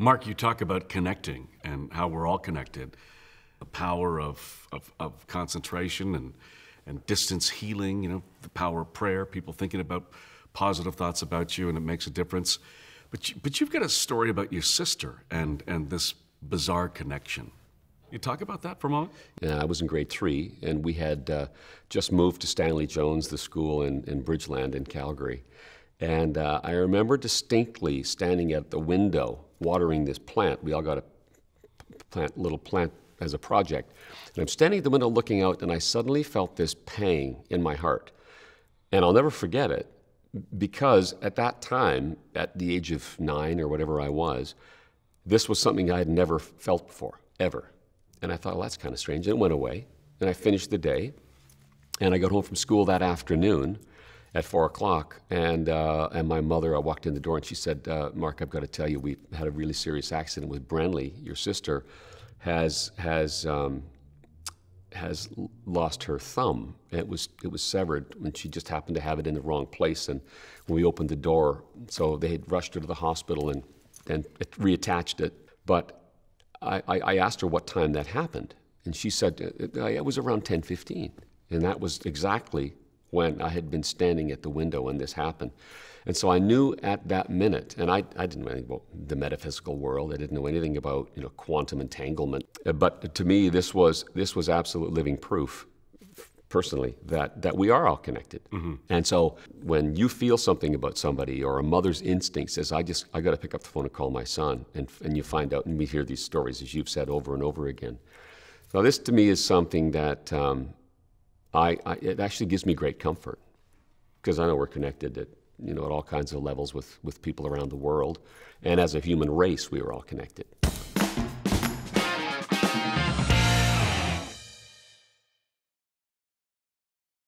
Mark, you talk about connecting and how we're all connected, the power of, of, of, concentration and, and distance healing, you know, the power of prayer, people thinking about positive thoughts about you, and it makes a difference. But, you, but you've got a story about your sister and, and this bizarre connection. You talk about that for a moment? Yeah, I was in grade three, and we had uh, just moved to Stanley Jones, the school in, in Bridgeland in Calgary. And uh, I remember distinctly standing at the window watering this plant. We all got a plant, little plant as a project. And I'm standing at the window looking out, and I suddenly felt this pang in my heart. And I'll never forget it because at that time, at the age of nine or whatever I was, this was something I had never felt before, ever. And I thought, well, that's kind of strange. And it went away. And I finished the day. And I got home from school that afternoon at four o'clock, and uh, and my mother, I walked in the door and she said, uh, "Mark, I've got to tell you, we had a really serious accident with Brenly. Your sister has has." Um, has lost her thumb. It was it was severed, and she just happened to have it in the wrong place. And when we opened the door, so they had rushed her to the hospital and and reattached it. But I, I asked her what time that happened, and she said uh, uh, it was around 10:15, and that was exactly when I had been standing at the window when this happened. And so I knew at that minute, and I, I didn't know anything about the metaphysical world. I didn't know anything about you know quantum entanglement. Uh, but to me, this was this was absolute living proof, personally, that that we are all connected. Mm-hmm. And so when you feel something about somebody, or a mother's instinct says, "I just I got to pick up the phone and call my son," and and you find out, and we hear these stories as you've said over and over again. So this to me is something that um, I, I, it actually gives me great comfort because I know we're connected at, you know, at all kinds of levels with, with people around the world. And as a human race, we are all connected.